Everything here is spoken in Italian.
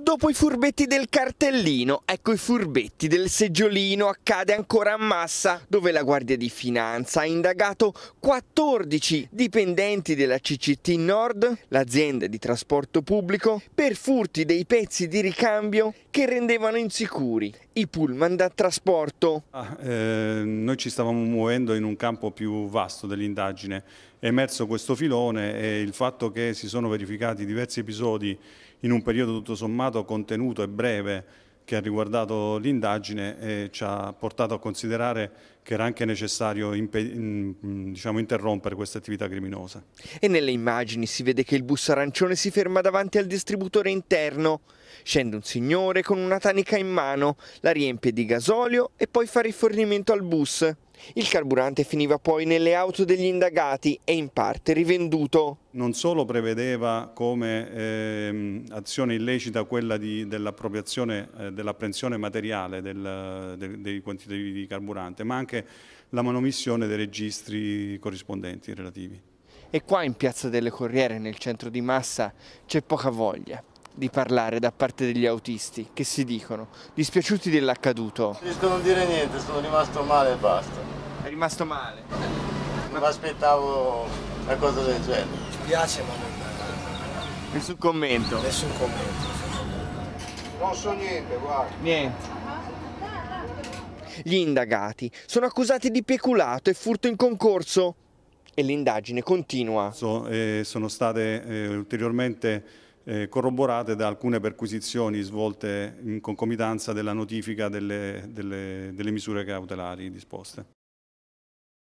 Dopo i furbetti del cartellino, ecco i furbetti del seggiolino accade ancora a Massa, dove la Guardia di Finanza ha indagato 14 dipendenti della CCT Nord, l'azienda di trasporto pubblico, per furti dei pezzi di ricambio che rendevano insicuri i pullman da trasporto. Ah, eh, noi ci stavamo muovendo in un campo più vasto dell'indagine, è emerso questo filone e il fatto che si sono verificati diversi episodi in un periodo tutto sommato contenuto e breve che ha riguardato l'indagine e ci ha portato a considerare che era anche necessario diciamo, interrompere questa attività criminosa. E nelle immagini si vede che il bus arancione si ferma davanti al distributore interno. Scende un signore con una tanica in mano, la riempie di gasolio e poi fa rifornimento al bus. Il carburante finiva poi nelle auto degli indagati e in parte rivenduto. Non solo prevedeva come eh, azione illecita quella dell'appropriazione, eh, dell'apprensione materiale del, de, dei quantitativi di carburante, ma anche la manomissione dei registri corrispondenti relativi. E qua in Piazza delle Corriere, nel centro di Massa, c'è poca voglia di parlare da parte degli autisti che si dicono dispiaciuti dell'accaduto. Non riesco a non dire niente, sono rimasto male e basta. È rimasto male? Non mi aspettavo una cosa del genere. Mi spiace ma non... Nessun commento? Nessun commento. Non so niente, guarda. Niente. Gli indagati sono accusati di peculato e furto in concorso e l'indagine continua. So, eh, sono state eh, ulteriormente eh, corroborate da alcune perquisizioni svolte in concomitanza della notifica delle, delle, delle misure cautelari disposte.